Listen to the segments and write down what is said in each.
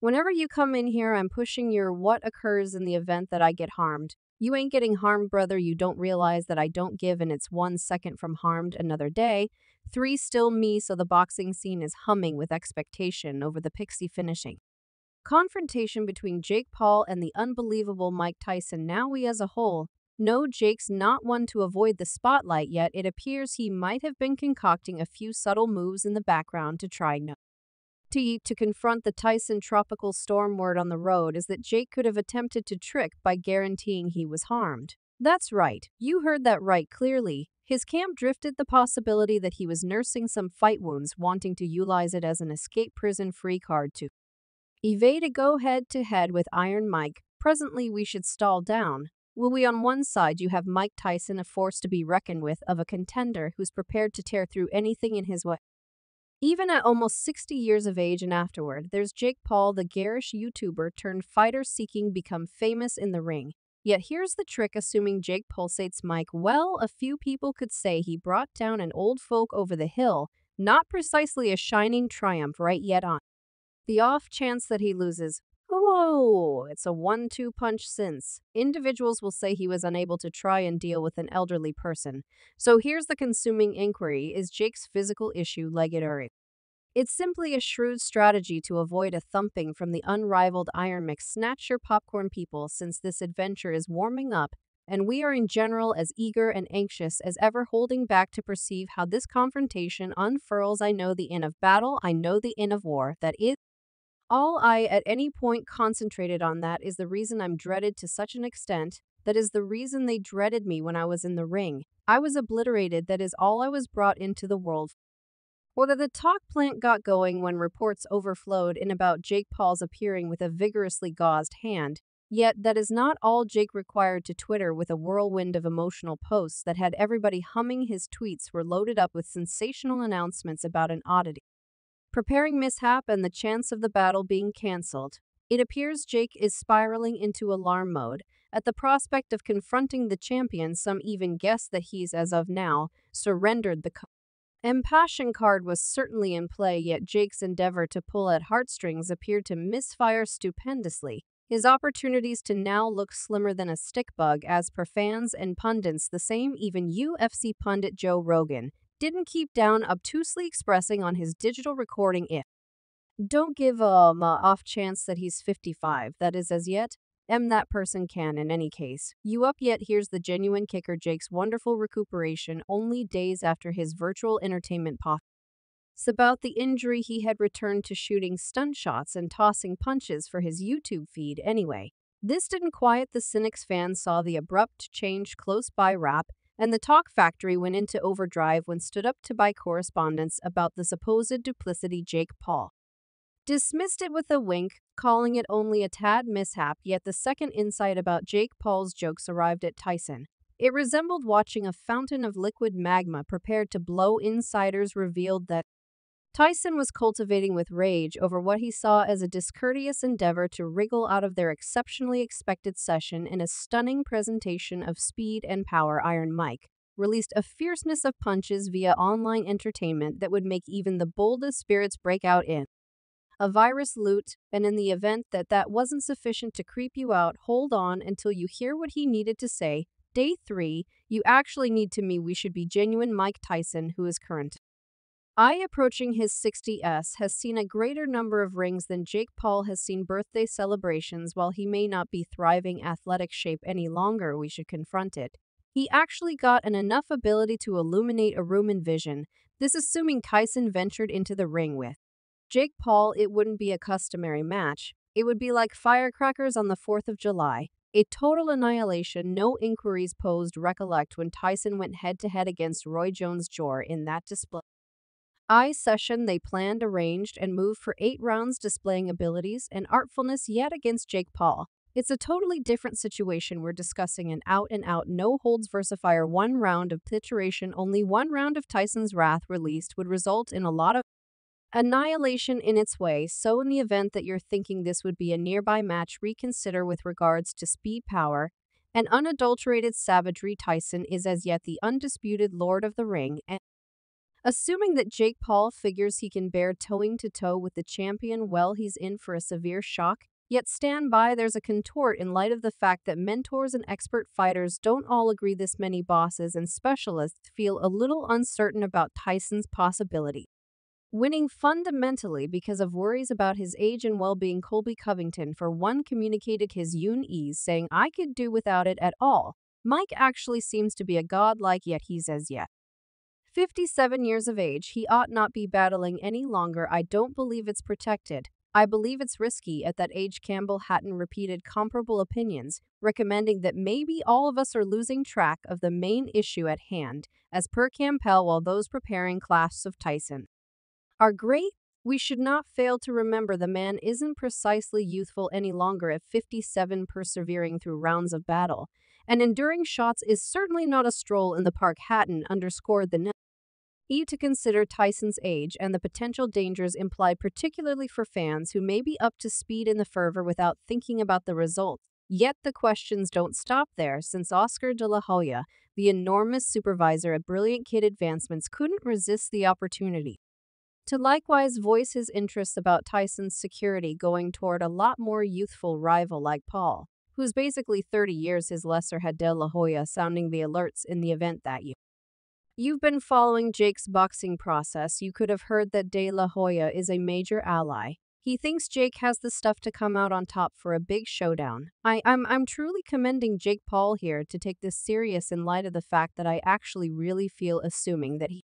Whenever you come in here, I'm pushing your what occurs in the event that I get harmed. You ain't getting harmed, brother. You don't realize that I don't give and it's one second from harmed another day. Three still me, so the boxing scene is humming with expectation over the pixie finishing. Confrontation between Jake Paul and the unbelievable Mike Tyson. Now we as a whole. No, Jake's not one to avoid the spotlight yet. It appears he might have been concocting a few subtle moves in the background to try no to, to confront the Tyson tropical storm word on the road is that Jake could have attempted to trick by guaranteeing he was harmed. That's right, you heard that right clearly. His camp drifted the possibility that he was nursing some fight wounds, wanting to utilize it as an escape prison free card to evade a go head to head with Iron Mike. Presently, we should stall down. Will we on one side you have Mike Tyson, a force to be reckoned with, of a contender who's prepared to tear through anything in his way? Even at almost 60 years of age and afterward, there's Jake Paul, the garish YouTuber turned fighter seeking become famous in the ring. Yet here's the trick assuming Jake pulsates Mike. Well, a few people could say he brought down an old folk over the hill, not precisely a shining triumph right yet on. The off chance that he loses, Whoa, it's a one two punch since. Individuals will say he was unable to try and deal with an elderly person. So here's the consuming inquiry Is Jake's physical issue legged or it's simply a shrewd strategy to avoid a thumping from the unrivaled Iron Mike. Snatch your popcorn, people, since this adventure is warming up, and we are in general as eager and anxious as ever, holding back to perceive how this confrontation unfurls. I know the inn of battle, I know the inn of war, that is. All I at any point concentrated on that is the reason I'm dreaded to such an extent, that is the reason they dreaded me when I was in the ring. I was obliterated, that is all I was brought into the world. Whether the talk plant got going when reports overflowed in about Jake Paul's appearing with a vigorously gauzed hand, yet that is not all Jake required to Twitter with a whirlwind of emotional posts that had everybody humming his tweets were loaded up with sensational announcements about an oddity preparing mishap and the chance of the battle being cancelled. It appears Jake is spiraling into alarm mode. At the prospect of confronting the champion, some even guess that he's, as of now, surrendered the Impassion card was certainly in play, yet Jake's endeavor to pull at heartstrings appeared to misfire stupendously. His opportunities to now look slimmer than a stick bug, as per fans and pundits, the same even UFC pundit Joe Rogan, didn't keep down obtusely expressing on his digital recording if don't give um a off chance that he's 55 that is as yet m that person can in any case. You up yet here's the genuine kicker jake's wonderful recuperation only days after his virtual entertainment pop it's about the injury he had returned to shooting stunt shots and tossing punches for his youtube feed anyway. This didn't quiet the cynics fans saw the abrupt change close by rap and the talk factory went into overdrive when stood up to buy correspondence about the supposed duplicity Jake Paul. Dismissed it with a wink, calling it only a tad mishap, yet the second insight about Jake Paul's jokes arrived at Tyson. It resembled watching a fountain of liquid magma prepared to blow. Insiders revealed that Tyson was cultivating with rage over what he saw as a discourteous endeavor to wriggle out of their exceptionally expected session in a stunning presentation of speed and power. Iron Mike released a fierceness of punches via online entertainment that would make even the boldest spirits break out in a virus loot, and in the event that that wasn't sufficient to creep you out, hold on until you hear what he needed to say. Day 3, you actually need to me we should be genuine Mike Tyson, who is current. I approaching his 60s has seen a greater number of rings than Jake Paul has seen birthday celebrations while he may not be thriving athletic shape any longer we should confront it. He actually got an enough ability to illuminate a room in vision, this assuming Tyson ventured into the ring with. Jake Paul, it wouldn't be a customary match. It would be like firecrackers on the 4th of July. A total annihilation, no inquiries posed. Recollect when Tyson went head to head against Roy Jones Jr. in that display. I session they planned, arranged, and moved for eight rounds displaying abilities and artfulness yet against Jake Paul. It's a totally different situation. We're discussing an out and out no holds versifier one round of tituration, only one round of Tyson's Wrath released would result in a lot of annihilation in its way. So, in the event that you're thinking this would be a nearby match, reconsider with regards to speed power and unadulterated savagery. Tyson is as yet the undisputed Lord of the Ring and Assuming that Jake Paul figures he can bear toeing to toe with the champion, well, he's in for a severe shock. Yet stand by, there's a contort in light of the fact that mentors and expert fighters don't all agree this many bosses and specialists feel a little uncertain about Tyson's possibility. Winning fundamentally because of worries about his age and well being, Colby Covington, for one, communicated his yoon ease, saying, I could do without it at all. Mike actually seems to be a godlike, yet he's as yet. 57 years of age, he ought not be battling any longer. I don't believe it's protected. I believe it's risky at that age. Campbell Hatton repeated comparable opinions, recommending that maybe all of us are losing track of the main issue at hand, as per Campbell, while those preparing Clash of Tyson are great. We should not fail to remember the man isn't precisely youthful any longer at 57, persevering through rounds of battle, and enduring shots is certainly not a stroll in the park. Hatton underscored the E to consider Tyson's age and the potential dangers implied, particularly for fans who may be up to speed in the fervor without thinking about the results. Yet the questions don't stop there, since Oscar de la Hoya, the enormous supervisor at Brilliant Kid Advancements, couldn't resist the opportunity to likewise voice his interest about Tyson's security going toward a lot more youthful rival like Paul, who's basically 30 years his lesser had De La Hoya sounding the alerts in the event that you. You've been following Jake's boxing process. You could have heard that De La Hoya is a major ally. He thinks Jake has the stuff to come out on top for a big showdown. I, I'm, I'm truly commending Jake Paul here to take this serious in light of the fact that I actually really feel assuming that he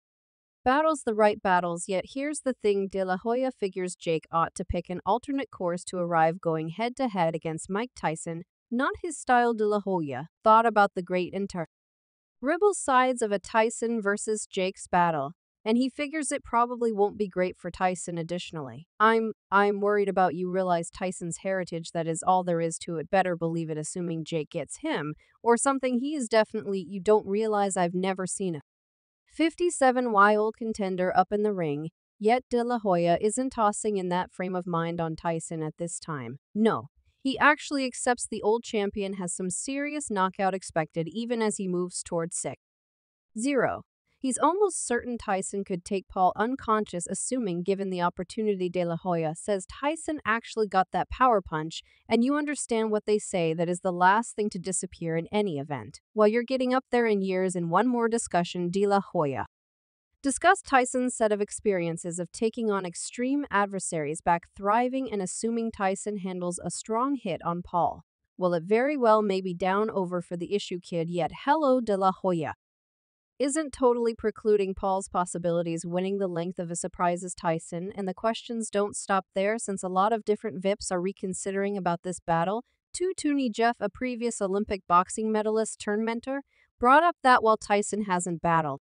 battles the right battles, yet here's the thing De La Hoya figures Jake ought to pick an alternate course to arrive going head to head against Mike Tyson, not his style De La Hoya, thought about the great inter. Ribble sides of a Tyson versus Jake's battle, and he figures it probably won't be great for Tyson additionally. I'm I'm worried about you realize Tyson's heritage that is all there is to it. Better believe it assuming Jake gets him or something he is definitely you don't realize I've never seen a 57-year-old contender up in the ring, yet De La Hoya isn't tossing in that frame of mind on Tyson at this time. No, he actually accepts the old champion has some serious knockout expected even as he moves towards 6. 0. He's almost certain Tyson could take Paul unconscious, assuming given the opportunity De La Hoya says Tyson actually got that power punch, and you understand what they say that is the last thing to disappear in any event. While you're getting up there in years in one more discussion, De La Hoya Discuss Tyson's set of experiences of taking on extreme adversaries back thriving and assuming Tyson handles a strong hit on Paul. Well, it very well may be down over for the issue kid, yet hello de la Hoya. Isn't totally precluding Paul's possibilities winning the length of a surprises Tyson, and the questions don't stop there since a lot of different VIPs are reconsidering about this battle. Two Toonie Jeff, a previous Olympic boxing medalist turned mentor, brought up that while Tyson hasn't battled,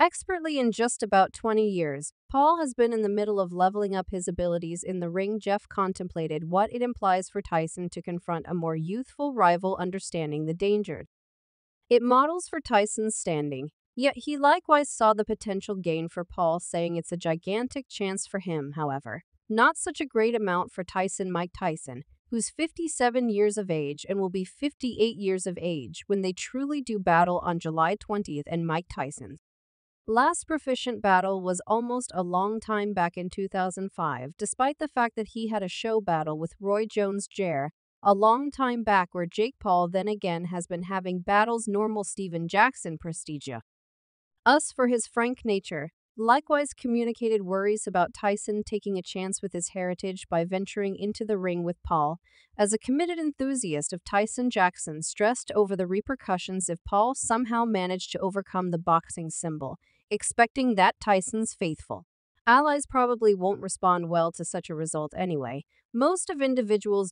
Expertly in just about 20 years, Paul has been in the middle of leveling up his abilities in the ring. Jeff contemplated what it implies for Tyson to confront a more youthful rival, understanding the danger. It models for Tyson's standing, yet he likewise saw the potential gain for Paul, saying it's a gigantic chance for him, however. Not such a great amount for Tyson Mike Tyson, who's 57 years of age and will be 58 years of age when they truly do battle on July 20th and Mike Tyson's. Last proficient battle was almost a long time back in 2005, despite the fact that he had a show battle with Roy Jones Jr., a long time back where Jake Paul then again has been having battles normal Stephen Jackson prestige. Us for his frank nature, likewise communicated worries about Tyson taking a chance with his heritage by venturing into the ring with Paul. As a committed enthusiast of Tyson Jackson stressed over the repercussions if Paul somehow managed to overcome the boxing symbol, expecting that Tyson's faithful. Allies probably won't respond well to such a result anyway. Most of individuals